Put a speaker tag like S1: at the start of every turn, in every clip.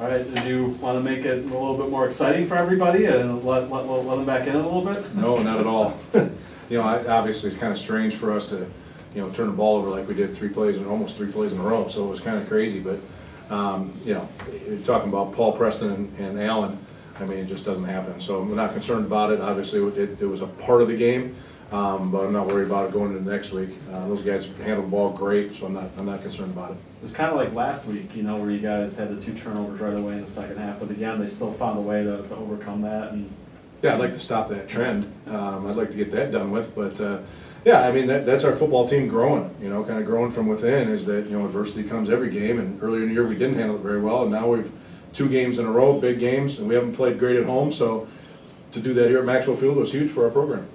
S1: All right, did you want to make it a little bit more exciting for everybody and let, let, let them back in a little bit?
S2: No, not at all. You know, I- obviously, it's kind of strange for us to, you know, turn the ball over like we did three plays, and almost three plays in a row, so it was kind of crazy, but, um, you know, talking about Paul Preston and- and Allen, I mean, it just doesn't happen, so we're not concerned about it, obviously, it, it was a part of the game, um, but I'm not worried about it going into next week. Uh, those guys handled the ball great, so I'm not, I'm not concerned about it.
S1: It was kind of like last week, you know, where you guys had the two turnovers right away in the second half, but again, they still found a way to, to overcome that and,
S2: Yeah, I'd like to stop that trend. Um, I'd like to get that done with, but, uh, yeah, I mean, that, that's our football team growing, you know, kind of growing from within is that, you know, adversity comes every game, and earlier in the year, we didn't handle it very well, and now we've two games in a row, big games, and we haven't played great at home, so to do that here at Maxwell Field was huge for our program.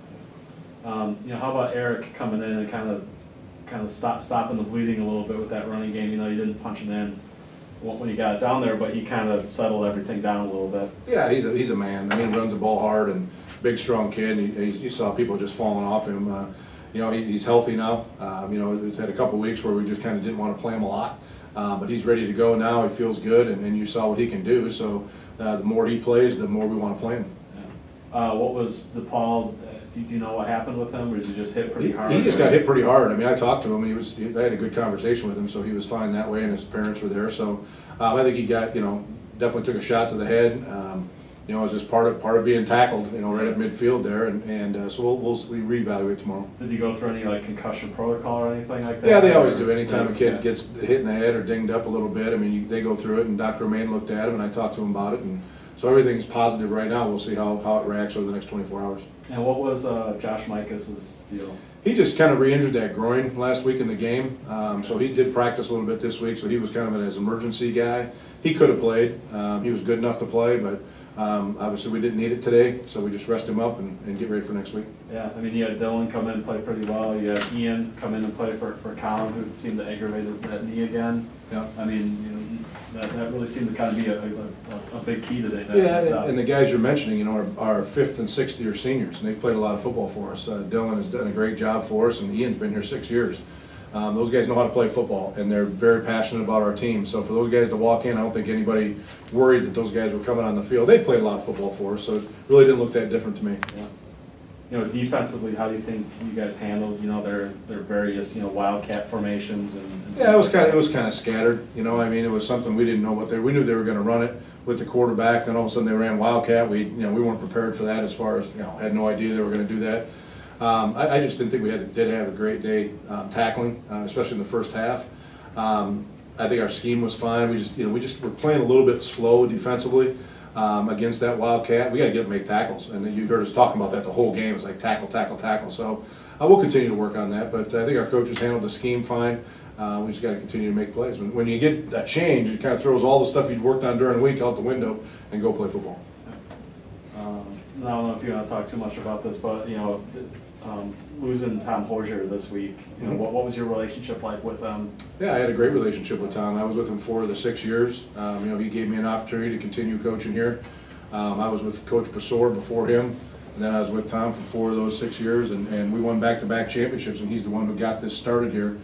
S1: um, you know, how about Eric coming in and kind of, kind of stop, stopping the bleeding a little bit with that running game? You know, you didn't punch it in when when you got it down there, but he kind of settled everything down a little bit.
S2: Yeah, he's a, he's a man. I mean, he runs the ball hard and big, strong kid. And he, you saw people just falling off him. Uh, you know, he, he's healthy now. Um, you know, he's had a couple weeks where we just kind of didn't want to play him a lot. Uh, but he's ready to go now. He feels good, and, and you saw what he can do. So uh, the more he plays, the more we want to play him.
S1: Uh, what was the Paul, do do you know what happened with him, or did he just hit pretty hard?
S2: he just got hit pretty hard. I mean, I talked to him. He was. He, I had a good conversation with him, so he was fine that way, and his parents were there. So um, I think he got, you know, definitely took a shot to the head. Um, you know, it was just part of part of being tackled, you know, right at midfield there, and, and uh, so we'll, we'll we reevaluate tomorrow.
S1: Did he go through any like concussion protocol or anything like that?
S2: Yeah, they always
S1: Or-
S2: do. Anytime a
S1: Yeah.
S2: kid gets hit in the head or dinged up a little bit, I mean, you, they go through it, and Dr. Romaine looked at him, and I talked to him about it, and so everything's positive right now. We'll see how, how it reacts over the next 24 hours.
S1: And what was uh, Josh Micah's deal?
S2: He just kind of re-injured that groin last week in the game, um, so he did practice a little bit this week, so he was kind of an as emergency guy. He could have played. Um, he was good enough to play, but um, obviously we didn't need it today, so we just rest him up and, and get ready for next week.
S1: Yeah, I mean, you had Dylan come in and play pretty well. You had Ian come in and play for, for Colin, who seemed to aggravate that knee again.
S2: Yeah.
S1: I mean, you know, that, that really seemed to kind of be a, a, a big key today. that-
S2: Yeah,
S1: uh,
S2: and- and the guys you're mentioning, you know, are, are fifth and sixth year seniors, and they've played a lot of football for us. Uh, Dylan has done a great job for us, and Ian's been here six years. Um, those guys know how to play football, and they're very passionate about our team. So for those guys to walk in, I don't think anybody worried that those guys were coming on the field. They played a lot of football for us, so it really didn't look that different to me.
S1: Yeah. You know, defensively, how do you think you guys handled, you know, their, their various, you know, wildcat formations and? and
S2: Yeah, it was kind of, it was kind of scattered, you know, I mean, it was something we didn't know what they, we knew they were gonna run it with the quarterback, then all of a sudden they ran Wildcat, we, you know, we weren't prepared for that as far as, you know, had no idea they were gonna do that. Um, I, I just didn't think we had, did have a great day, um, tackling, uh, especially in the first half. Um, I think our scheme was fine, we just, you know, we just, we're playing a little bit slow defensively, um, against that Wildcat, we gotta get them make tackles, and you heard us talking about that the whole game, it's like tackle, tackle, tackle, so, uh, we'll continue to work on that, but I think our coaches handled the scheme fine, uh, we just gotta continue to make plays. When, when you get a change, it kinda throws all the stuff you'd worked on during the week out the window and go play football.
S1: Um, I don't know if you want to talk too much about this, but, you know, um, losing Tom Hosier this week, you know,
S2: Mhm.
S1: what, what was your relationship like with him?
S2: Yeah, I had a great relationship with Tom. I was with him four of the six years. Um, you know, he gave me an opportunity to continue coaching here. Um, I was with Coach Purcell before him, and then I was with Tom for four of those six years, and, and we won back-to-back championships, and he's the one who got this started here.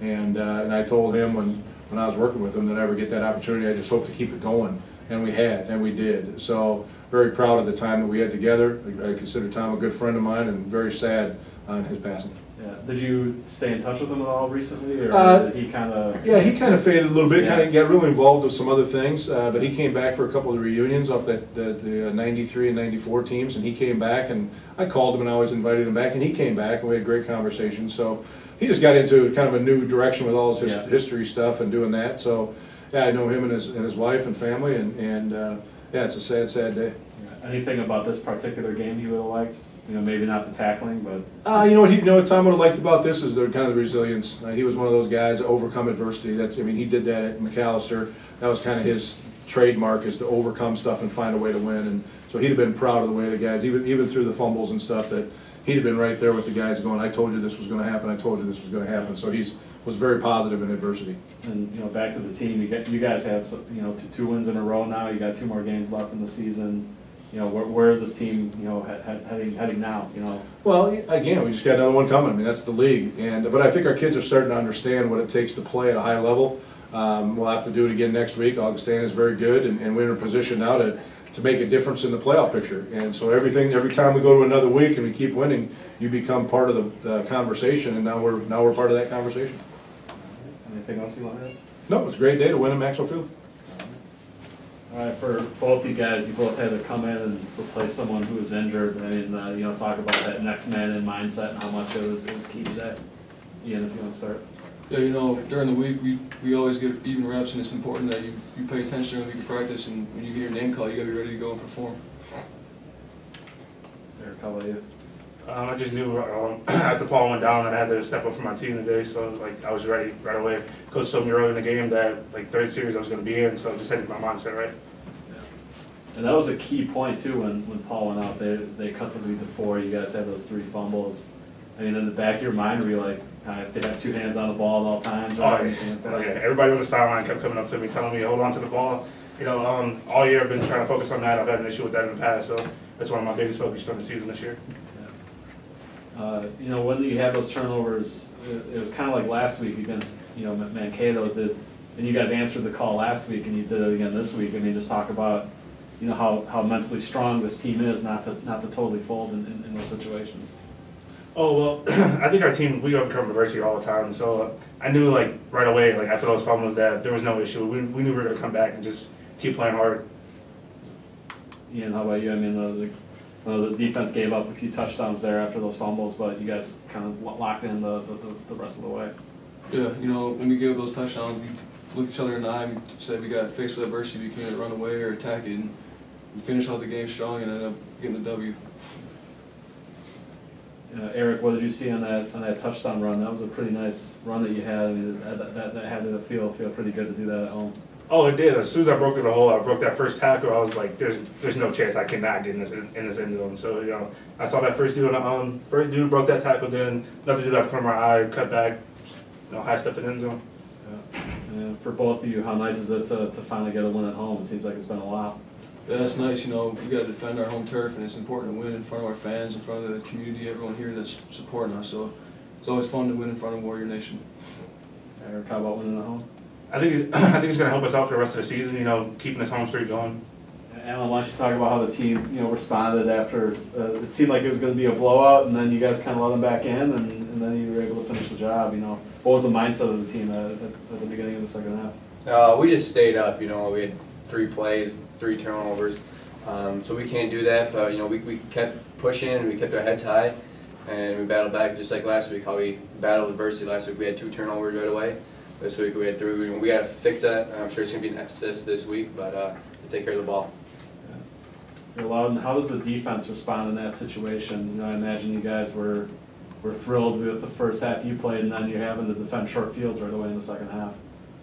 S2: And, uh, and I told him when, when I was working with him that I ever get that opportunity, I just hope to keep it going. And we had, and we did. So, very proud of the time that we had together. I consider Tom a good friend of mine, and very sad on his passing.
S1: Yeah, did you stay in touch with him at all recently, or
S2: Uh,
S1: did he kind of?
S2: Yeah, he kind of faded a little bit, kind of got really involved with some other things, uh, but he came back for a couple of reunions off that, the, the uh, ninety-three and ninety-four teams, and he came back, and I called him and I always invited him back, and he came back, and we had great conversations, so he just got into kind of a new direction with all his his-
S1: Yeah.
S2: history stuff and doing that, so, yeah, I know him and his, and his wife and family, and, and, uh, yeah, it's a sad, sad day.
S1: Anything about this particular game he would have liked? You know, maybe not the tackling, but
S2: Uh, you know what he, you know what Tom would have liked about this is the kind of the resilience. Uh, he was one of those guys that overcome adversity. That's I mean he did that at Macalester. That was kind of his trademark is to overcome stuff and find a way to win. And so he'd have been proud of the way the guys, even even through the fumbles and stuff, that he'd have been right there with the guys going, "I told you this was going to happen. I told you this was going to happen." So he's was very positive in adversity.
S1: and you know, back to the team. You get you guys have some, you know two, two wins in a row now. You got two more games left in the season. You know, where, where is this team? You know, he- he- heading heading now. You know,
S2: Well, again, we just got another one coming. I mean, that's the league, and but I think our kids are starting to understand what it takes to play at a high level. Um, we'll have to do it again next week. Augustana is very good, and, and we're in a position now to, to make a difference in the playoff picture. And so everything, every time we go to another week and we keep winning, you become part of the, the conversation, and now we're, now we're part of that conversation.
S1: Anything else you want to add?
S2: No, it's a great day to win at Maxwell Field.
S1: All right, for both you guys, you both had to come in and replace someone who was injured. I mean, uh, you know, talk about that next man in mindset and how much it was, it was key to that. Ian, if you want to start.
S3: Yeah, you know, during the week, we, we always get even reps, and it's important that you, you pay attention during the week of practice, and when you get your name called, you gotta be ready to go and perform.
S1: Eric, how about you?
S4: Um, I just knew um, after Paul went down that I had to step up for my team today, so like I was ready right away. Coach told me early in the game that like third series I was going to be in, so I just had to get my mindset right.
S1: And that was a key point too, when, when Paul went out, they, they cut the lead to four, you guys had those three fumbles. I mean, in the back of your mind, were you like, I have to have two hands on the ball at all times or
S4: Oh,
S1: anything like
S4: yeah. Everybody on the sideline kept coming up to me, telling me hold on to the ball. You know, um, all year I've been trying to focus on that. I've had an issue with that in the past, so that's one of my biggest focuses during the season this year.
S1: Uh, you know, when you had those turnovers, it, it was kind of like last week against, you know, Mankato did, and you guys answered the call last week and you did it again this week. I mean, just talk about, you know, how, how mentally strong this team is not to, not to totally fold in, in, in those situations.
S4: Oh well, I think our team we overcome adversity all the time. So uh, I knew like right away, like after those fumbles, that there was no issue. We, we knew we were going to come back and just keep playing hard.
S1: Ian, how about you? I mean, the, the, uh, the defense gave up a few touchdowns there after those fumbles, but you guys kind of locked in the, the, the rest of the way.
S3: Yeah, you know, when we gave those touchdowns, we looked each other in the eye, and said we got faced with adversity, we can either run away or attack it, and we finished out the game strong and ended up getting the W.
S1: Uh, Eric, what did you see on that, on that touchdown run? That was a pretty nice run that you had. I mean, that, that, that had to feel, feel pretty good to do that at home.
S4: Oh, it did. As soon as I broke through the hole, I broke that first tackle. I was like, "There's, there's no chance I cannot get in this in this end zone." So you know, I saw that first dude on the um, first dude broke that tackle. Then another dude out the corner of my eye, cut back, you know, high step in the end zone.
S1: And for both of you, how nice is it to, to finally get a win at home? It seems like it's been a while.
S3: Yeah, it's nice, you know, we gotta defend our home turf, and it's important to win in front of our fans, in front of the community, everyone here that's supporting us, so it's always fun to win in front of Warrior Nation.
S1: Eric, how about winning at home?
S4: I think I think it's going to help us out for the rest of the season. You know, keeping this home streak going.
S1: Alan, why don't you talk about how the team, you know, responded after, uh, it seemed like it was gonna be a blowout, and then you guys kind of let them back in, and, and then you were able to finish the job, you know? What was the mindset of the team at, at, at the beginning of the second half?
S5: Uh, we just stayed up, you know, we had three plays, three turnovers. Um, so we can't do that, but, you know, we, we kept pushing and we kept our heads high and we battled back just like last week, how we battled adversity. Last week we had two turnovers right away. This week we had three. We, we gotta fix that. I'm sure it's gonna be an emphasis this week, but, uh, to take care of the ball.
S1: You're allowed, how does the defense respond in that situation? You know, I imagine you guys were, were thrilled with the first half you played, and then you're having to defend short fields right away in the second half.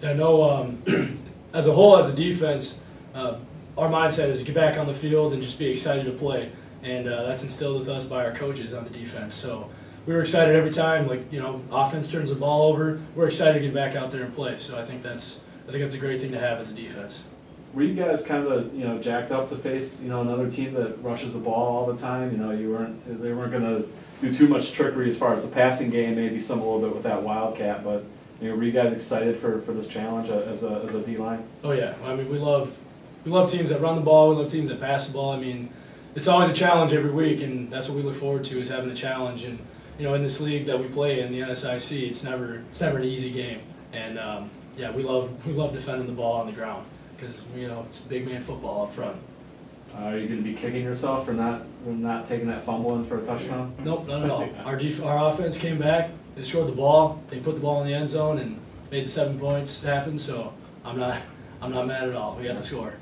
S6: Yeah, no, um, as a whole, as a defense, uh, our mindset is get back on the field and just be excited to play. And uh, that's instilled with us by our coaches on the defense. So we were excited every time, like, you know, offense turns the ball over. We're excited to get back out there and play. So I think that's, I think that's a great thing to have as a defense.
S1: Were you guys kind of, you know, jacked up to face, you know, another team that rushes the ball all the time? You know, you weren't, they weren't gonna do too much trickery as far as the passing game, maybe some a little bit with that Wildcat, but, you know, were you guys excited for, for this challenge uh, as a, as a D-line?
S6: Oh yeah, I mean we love we love teams that run the ball. We love teams that pass the ball. I mean, it's always a challenge every week, and that's what we look forward to is having a challenge. And you know, in this league that we play in the NSIC, it's never it's never an easy game. And um, yeah, we love we love defending the ball on the ground because you know it's big man football up front.
S1: Uh, Are you gonna be kicking yourself for not, for not taking that fumble in for a touchdown?
S6: Nope, not at all. Our def- our offense came back. They scored the ball. They put the ball in the end zone and made the seven points happen. So I'm not I'm not mad at all. We got the score.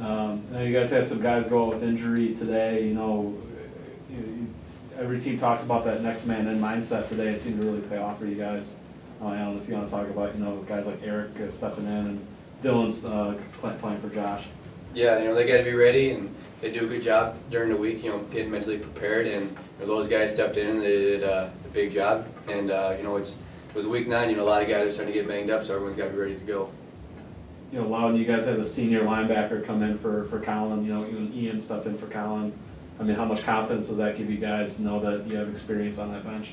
S1: Um, you guys had some guys go out with injury today, you know, you, every team talks about that next man in mindset today, it seemed to really pay off for you guys. Uh, I don't know if you wanna talk about, you know, guys like Eric uh, stepping in and Dylan's, uh, play- playing for Josh.
S5: Yeah, you know, they gotta be ready and they do a good job during the week, you know, getting mentally prepared and you know, those guys stepped in and they did uh, a big job. And, uh, you know, it's, it was week nine, you know, a lot of guys are starting to get banged up, so everyone's gotta be ready to go.
S1: You know, Lauden, you guys had a senior linebacker come in for, for Colin, you know, even Ian stepped in for Colin. I mean, how much confidence does that give you guys to know that you have experience on that bench?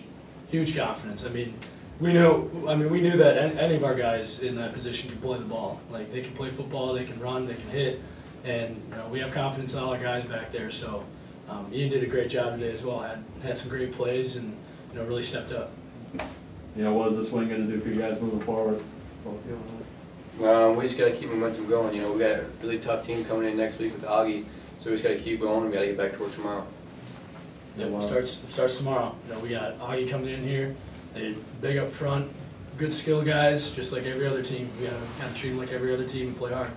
S6: huge confidence. I mean, we knew, I mean, we knew that any of our guys in that position could play the ball. Like, they can play football, they can run, they can hit, and, you know, we have confidence in all our guys back there, so, um, Ian did a great job today as well, had, had some great plays and, you know, really stepped up.
S1: You know, what is this win gonna do for you guys moving forward?
S5: Um, we just gotta keep momentum going, you know, we got a really tough team coming in next week with Augie, so we just gotta keep going, and we gotta get back to work tomorrow.
S1: Wow.
S6: starts, starts tomorrow. You know, we got Augie coming in here, they big up front, good skill guys, just like every other team. We kind of treat them like every other team and play hard.